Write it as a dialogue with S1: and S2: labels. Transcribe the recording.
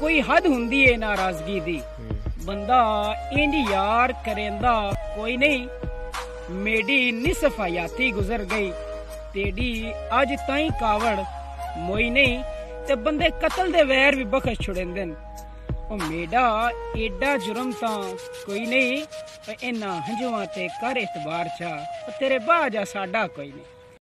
S1: ਕੋਈ ਹੱਦ ਹੁੰਦੀ ਏ ਨਾਰਾਜ਼ਗੀ ਦੀ। ਬੰਦਾ ਇੰਜ ਯਾਰ ਕਰੇਂਦਾ ਕੋਈ ਨਹੀਂ। ਮੇਡੀ ਨਿਸਫ ਹਯਾਤੀ ਗੁਜ਼ਰ ਗਈ। ਤੇਡੀ ਅੱਜ ਤਾਈਂ ਕਾਵੜ ਮੋਈ ਨਹੀਂ। ਤੇ ਬੰਦੇ ਕਤਲ ਦੇ ਵੈਰ ਵੀ ਬਖਸ਼ ਛੁੜੇਂਦੇ ਨੇ ਉਹ ਮੇਡਾ ਏਡਾ ਜੁਰਮ ਤਾਂ ਕੋਈ ਨਹੀਂ ਪਰ ਇਹਨਾਂ ਹੰਝੂਆਂ ਤੇ ਕਰ ਇਤਬਾਰ ਚਾ ਤੇਰੇ ਬਾਜਾ ਸਾਡਾ ਕੋਈ ਨਹੀਂ।